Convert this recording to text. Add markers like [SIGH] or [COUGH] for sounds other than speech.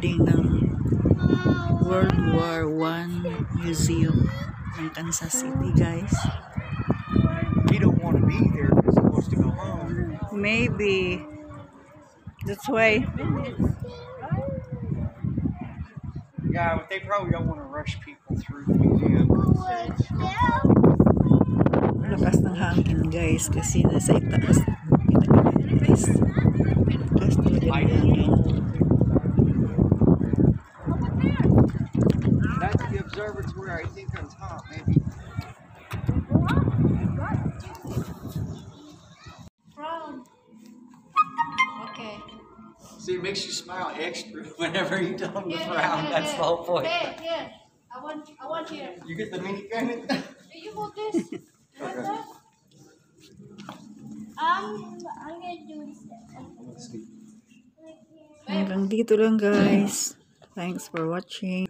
ng World War 1 Museum ng Kansas City, guys. We don't want to be here to go home. Maybe. That's why. Yeah, but they probably don't want to rush people through the museum. Lakas ng hangin, guys, kasi nasa itaas. That's the observatory, I think, on top, maybe. From. Okay. See, it makes you smile extra [LAUGHS] whenever you tell them to Here, frown. here, That's here. the whole point. Here, here. I want, I want here. You get the mini cannon? Do you hold this? [LAUGHS] You want Okay. that? Um, I'm gonna do this. Hanggang dito lang, guys. Thanks for watching.